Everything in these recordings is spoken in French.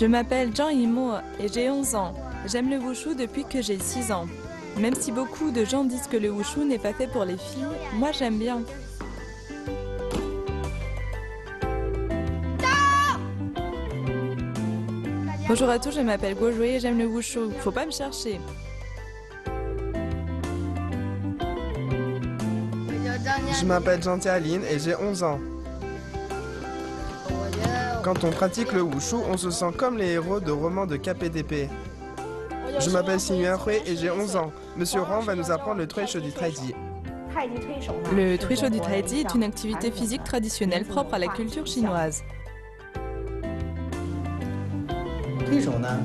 Je m'appelle Jean Imo et j'ai 11 ans. J'aime le wushu depuis que j'ai 6 ans. Même si beaucoup de gens disent que le wushu n'est pas fait pour les filles, moi j'aime bien. Bonjour à tous, je m'appelle Guojue et j'aime le wushu. Faut pas me chercher. Je m'appelle Jean Aline et j'ai 11 ans. Quand on pratique le wushu, on se sent comme les héros de romans de KPDP. Je m'appelle Xingyuan Hui et j'ai 11 ans. Monsieur Huang va nous apprendre le Truisho du Taiji. Le Truisho du Taiji est une activité physique traditionnelle propre à la culture chinoise.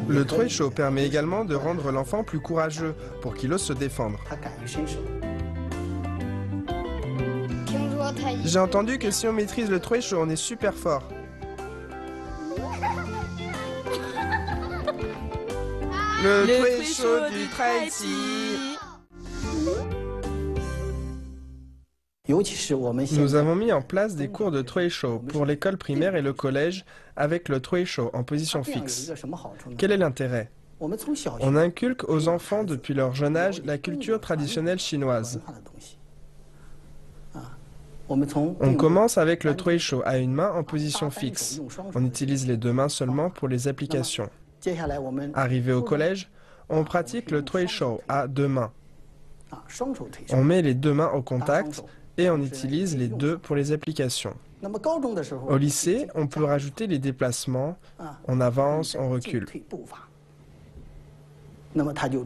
Le Truisho permet également de rendre l'enfant plus courageux pour qu'il ose se défendre. J'ai entendu que si on maîtrise le Truisho, on est super fort. Le, Truisho du Taiji. Nous avons mis en place des cours de Truisho pour l'école primaire et le collège avec le Truisho en position fixe. Quel est l'intérêt? On inculque aux enfants depuis leur jeune âge la culture traditionnelle chinoise. On commence avec le Truisho à une main en position fixe. On utilise les deux mains seulement pour les applications. Arrivé au collège, on pratique le Truisho à deux mains. On met les deux mains au contact et on utilise les deux pour les applications. Au lycée, on peut rajouter les déplacements, on avance, on recule.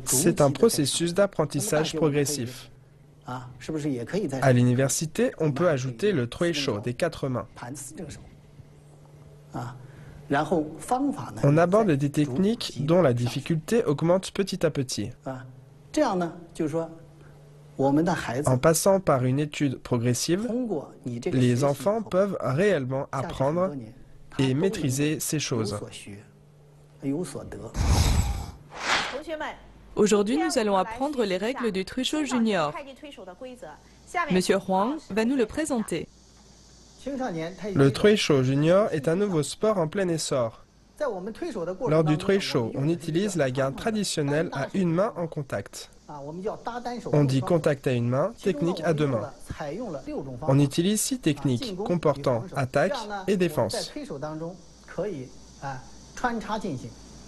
C'est un processus d'apprentissage progressif. À l'université, on peut ajouter le Truisho des quatre mains. On aborde des techniques dont la difficulté augmente petit à petit. En passant par une étude progressive, les enfants peuvent réellement apprendre et maîtriser ces choses. Aujourd'hui, nous allons apprendre les règles du Truisho Junior. Monsieur Huang va nous le présenter. Le Truisho Junior est un nouveau sport en plein essor. Lors du Truisho, on utilise la garde traditionnelle à une main en contact. On dit contact à une main, technique à deux mains. On utilise six techniques comportant attaque et défense.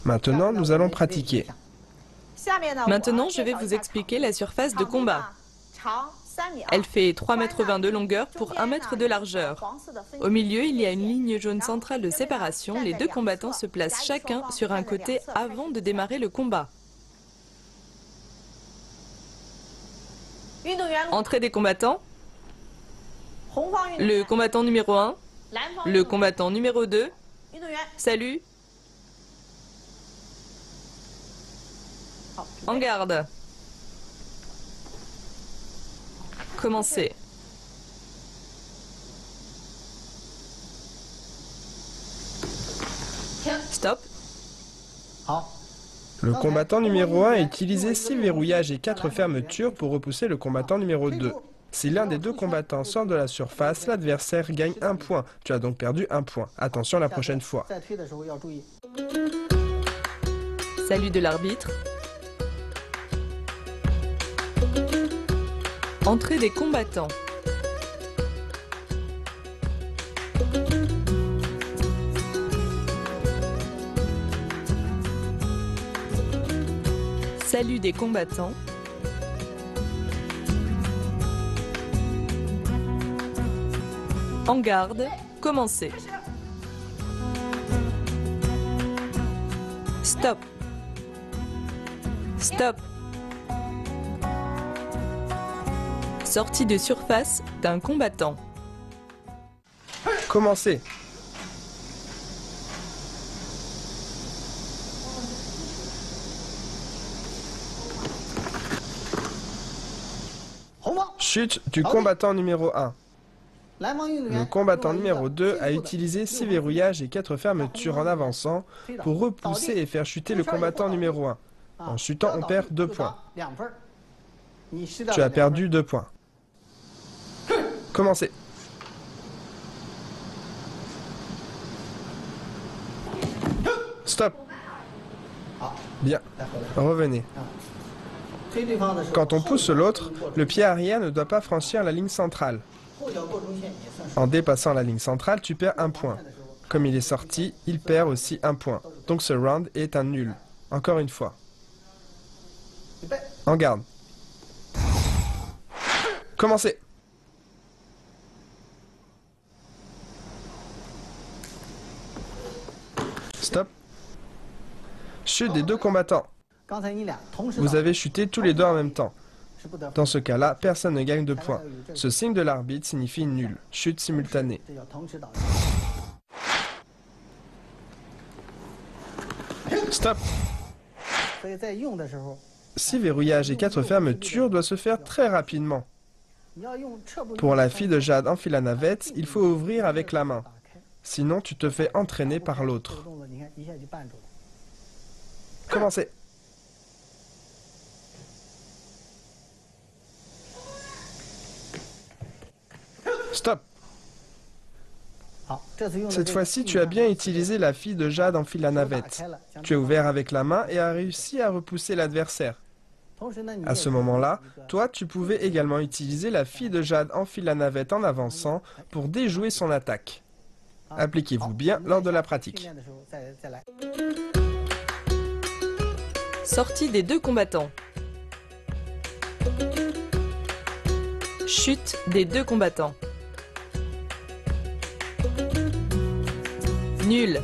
Maintenant, nous allons pratiquer. Maintenant, je vais vous expliquer la surface de combat. Elle fait 3,20 mètres de longueur pour 1 mètre de largeur. Au milieu, il y a une ligne jaune centrale de séparation. Les deux combattants se placent chacun sur un côté avant de démarrer le combat. Entrée des combattants. Le combattant numéro 1. Le combattant numéro 2. Salut. En garde. Commencez. Stop. Le combattant numéro 1 a utilisé 6 verrouillages et 4 fermetures pour repousser le combattant numéro 2. Si l'un des deux combattants sort de la surface, l'adversaire gagne un point. Tu as donc perdu un point. Attention la prochaine fois. Salut de l'arbitre. Entrée des combattants. Salut des combattants. En garde, commencez. Stop. Stop. Sortie de surface d'un combattant. Commencez. Chute du combattant numéro 1. Le combattant numéro 2 a utilisé 6 verrouillages et 4 fermetures en avançant pour repousser et faire chuter le combattant numéro 1. En chutant, on perd 2 points. Tu as perdu 2 points. Commencez. Stop. Bien. Revenez. Quand on pousse l'autre, le pied arrière ne doit pas franchir la ligne centrale. En dépassant la ligne centrale, tu perds un point. Comme il est sorti, il perd aussi un point. Donc ce round est un nul. Encore une fois. En garde. Commencez. Stop. Chute des deux combattants. Vous avez chuté tous les deux en même temps. Dans ce cas-là, personne ne gagne de points. Ce signe de l'arbitre signifie nul, chute simultanée. Stop Si verrouillage et quatre fermetures doit se faire très rapidement. Pour la fille de Jade en fil à navette, il faut ouvrir avec la main. Sinon, tu te fais entraîner par l'autre. Commencez. Stop. Cette fois-ci, tu as bien utilisé la fille de Jade en fil à navette. Tu as ouvert avec la main et as réussi à repousser l'adversaire. À ce moment-là, toi, tu pouvais également utiliser la fille de Jade en fil à navette en avançant pour déjouer son attaque. Appliquez-vous bien lors de la pratique. Sortie des deux combattants. Chute des deux combattants. Nul.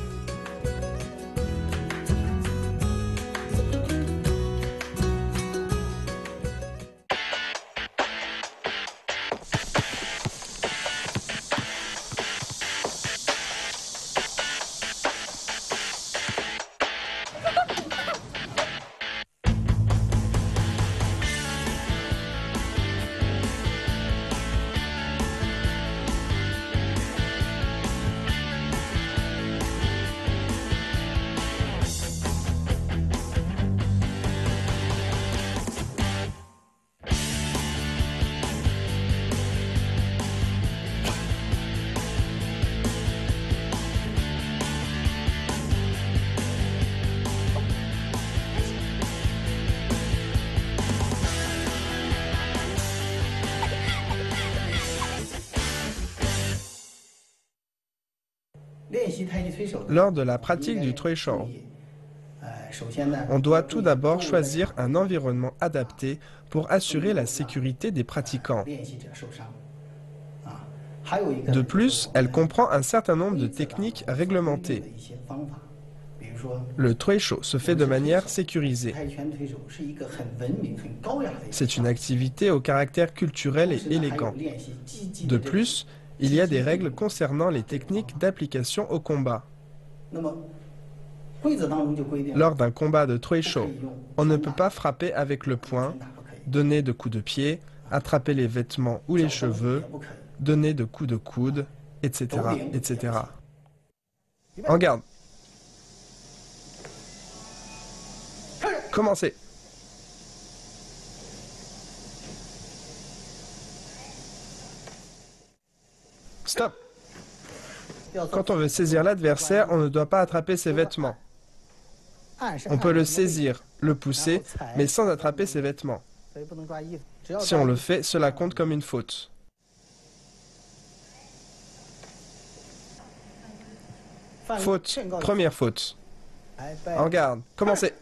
Lors de la pratique du Show, on doit tout d'abord choisir un environnement adapté pour assurer la sécurité des pratiquants. De plus, elle comprend un certain nombre de techniques réglementées. Le Show se fait de manière sécurisée. C'est une activité au caractère culturel et élégant. De plus, il y a des règles concernant les techniques d'application au combat. Lors d'un combat de Show, on ne peut pas frapper avec le poing, donner de coups de pied, attraper les vêtements ou les cheveux, donner de coups de coude, etc. etc. En garde. Commencez. Stop Quand on veut saisir l'adversaire, on ne doit pas attraper ses vêtements. On peut le saisir, le pousser, mais sans attraper ses vêtements. Si on le fait, cela compte comme une faute. Faute. Première faute. En garde. Commencez.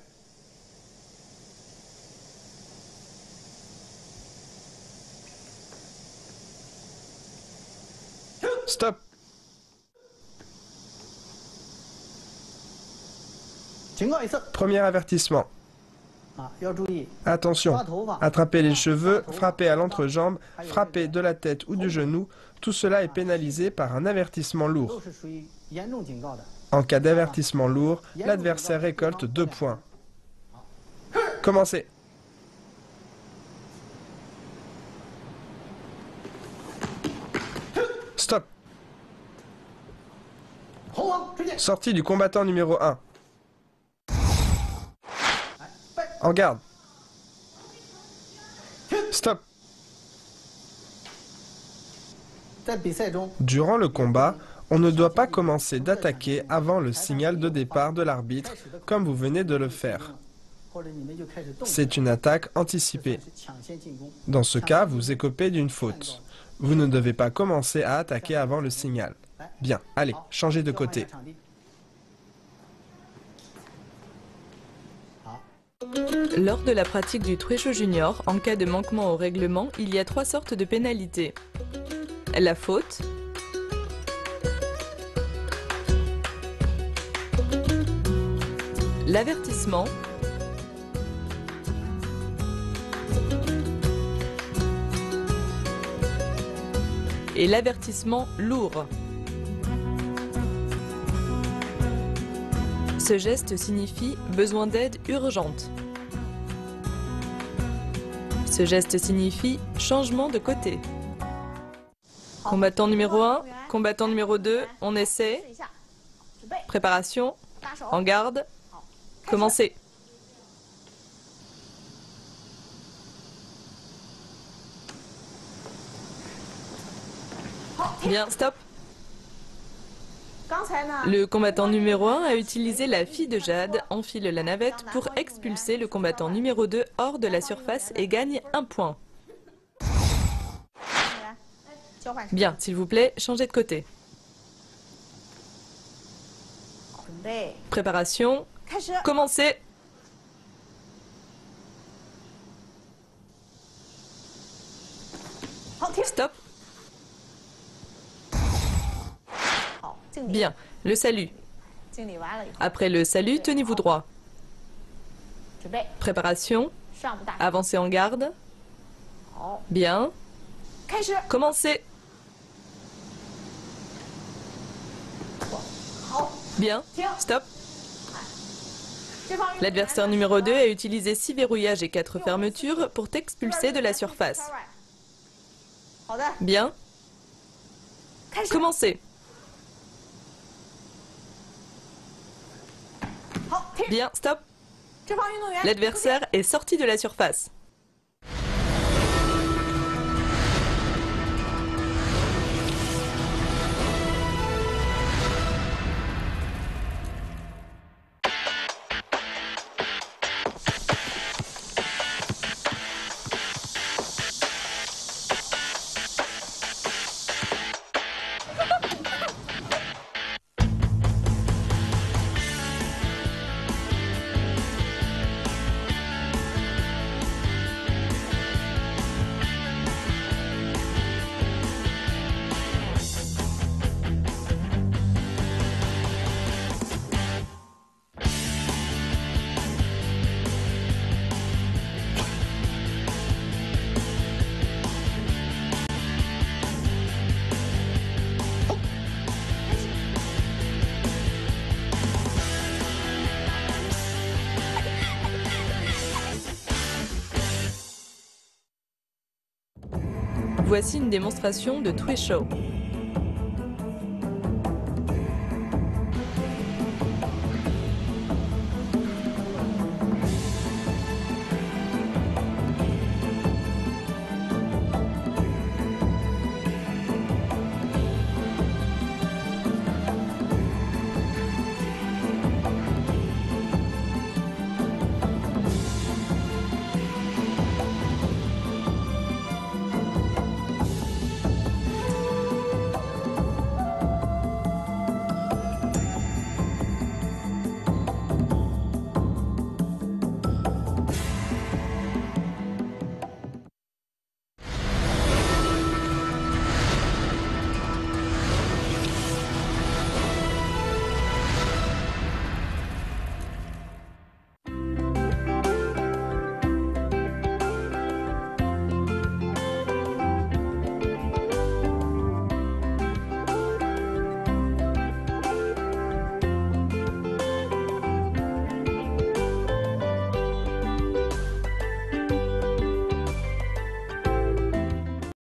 Stop Premier avertissement. Attention, attraper les cheveux, frapper à l'entrejambe, frapper de la tête ou du genou, tout cela est pénalisé par un avertissement lourd. En cas d'avertissement lourd, l'adversaire récolte deux points. Commencez. Stop. Sortie du combattant numéro 1. En garde. Stop. Durant le combat, On ne doit pas commencer d'attaquer avant le signal de départ de l'arbitre, comme vous venez de le faire. C'est une attaque anticipée. Dans ce cas, vous écopez d'une faute. Vous ne devez pas commencer à attaquer avant le signal. Bien, allez, changez de côté. Lors de la pratique du Trécho Junior, en cas de manquement au règlement, il y a trois sortes de pénalités. La faute, l'avertissement et l'avertissement lourd. Ce geste signifie besoin d'aide urgente. Ce geste signifie changement de côté. Combattant numéro 1, combattant numéro 2, on essaie. Préparation, en garde, commencez. Bien, stop. Le combattant numéro 1 a utilisé la fille de Jade, enfile la navette pour expulser le combattant numéro 2 hors de la surface et gagne un point. Bien, s'il vous plaît, changez de côté. Préparation. Commencez. Stop. Bien, le salut. Après le salut, tenez-vous droit. Préparation. Avancez en garde. Bien. Commencez. Bien. Stop. L'adversaire numéro 2 a utilisé 6 verrouillages et 4 fermetures pour t'expulser de la surface. Bien. Commencez. Bien, stop. L'adversaire est sorti de la surface. Voici une démonstration de Twitch Show.